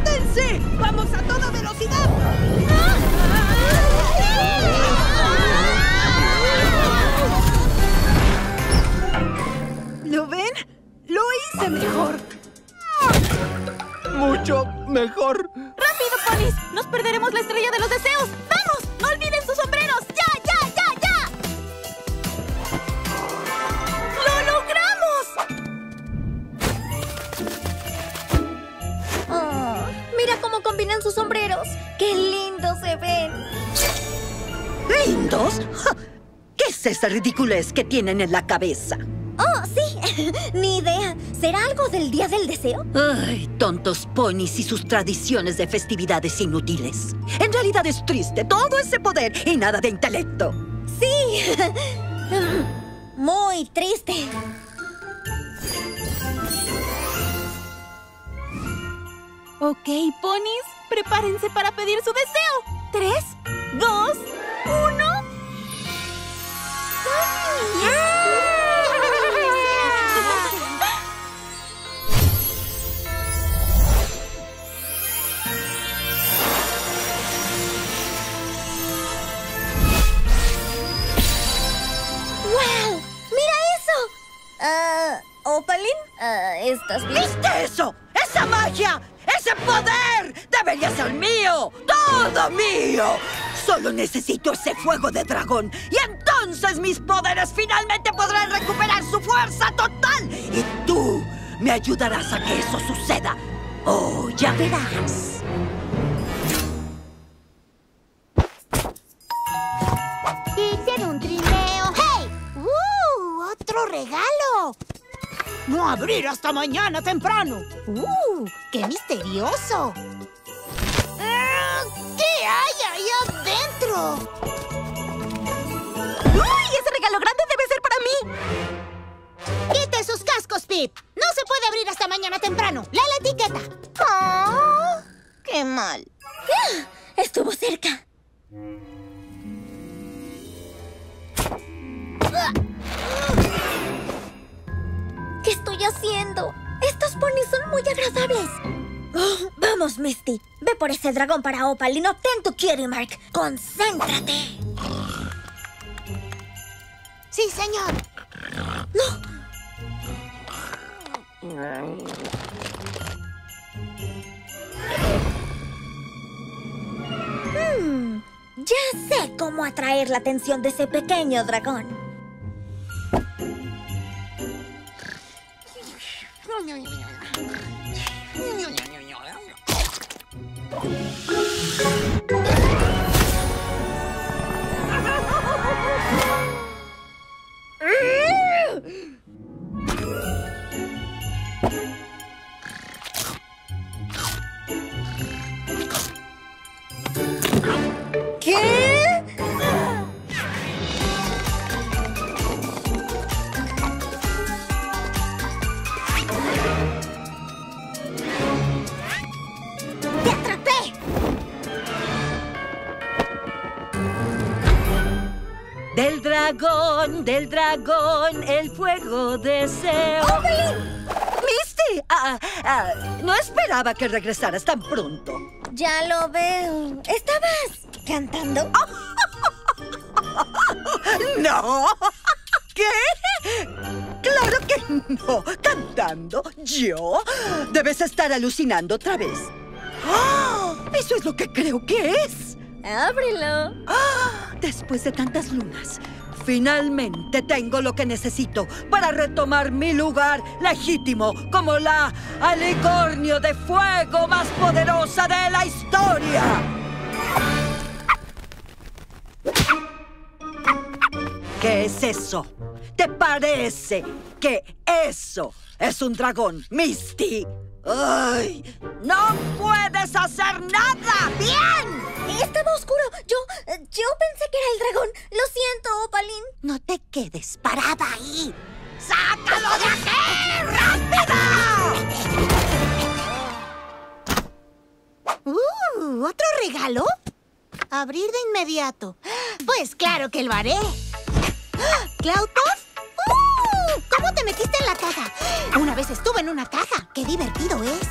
¡Apártense! ¡Vamos a toda velocidad! ¿Lo ven? ¡Lo hice mejor! Mucho mejor. ¡Rápido, ponis! ¡Nos perderemos la estrella de los deseos! ¡Vamos! Combinan sus sombreros. ¡Qué lindos se ven! ¿Lindos? ¿Qué es esa ridiculez que tienen en la cabeza? Oh, sí. Ni idea. ¿Será algo del Día del Deseo? Ay, tontos ponis y sus tradiciones de festividades inútiles. En realidad es triste todo ese poder y nada de intelecto. Sí. Muy triste. Ok, ponis, prepárense para pedir su deseo. Tres, dos, uno. ¡Wow! ¡Mira eso! Ah, Opalin, ah, ¿estás bien? ¿Viste eso? ¡Esa magia! ¡Ese poder! ¡Debería ser mío! ¡Todo mío! Solo necesito ese fuego de dragón y entonces mis poderes finalmente podrán recuperar su fuerza total. Y tú me ayudarás a que eso suceda. Oh, ya verás. Dicen un trineo. ¡Hey! ¡Uh! ¡Otro regalo! No abrir hasta mañana temprano. ¡Uh! ¡Qué misterioso! Ah, ¿Qué hay ahí adentro? ¡Uy! Ese regalo grande debe ser para mí. ¡Quite sus cascos, Pip! No se puede abrir hasta mañana temprano. ¡Lee la etiqueta! ¡Oh! ¡Qué mal! Ah, Estuvo cerca. ¿Qué agradables. Oh, vamos, Misty. Ve por ese dragón para Opal y obtén tu Cutie Mark. ¡Concéntrate! Sí, señor. ¡No! Hmm, ya sé cómo atraer la atención de ese pequeño dragón. ¿Qué? Del dragón, del dragón, el fuego deseo. ¡Misty! Ah, ah, no esperaba que regresaras tan pronto. Ya lo veo. ¿Estabas cantando? ¡No! ¿Qué? ¡Claro que no! ¿Cantando? ¿Yo? Debes estar alucinando otra vez. ¡Ah! Eso es lo que creo que es. Ábrelo. ¡Ah! Después de tantas lunas, finalmente tengo lo que necesito para retomar mi lugar legítimo como la alicornio de fuego más poderosa de la historia. ¿Qué es eso? ¿Te parece que eso es un dragón, Misty? ¡Ay! ¡No puedes hacer nada! Estaba oscuro. Yo, eh, yo pensé que era el dragón. Lo siento, Opalin. No te quedes parada ahí. ¡Sácalo de aquí! ¡Rápido! ¡Uh! ¿Otro regalo? Abrir de inmediato. Pues claro que lo haré. ¿Cloud Puff? ¡Uh! ¿Cómo te metiste en la caja? Una vez estuve en una caja. ¡Qué divertido es!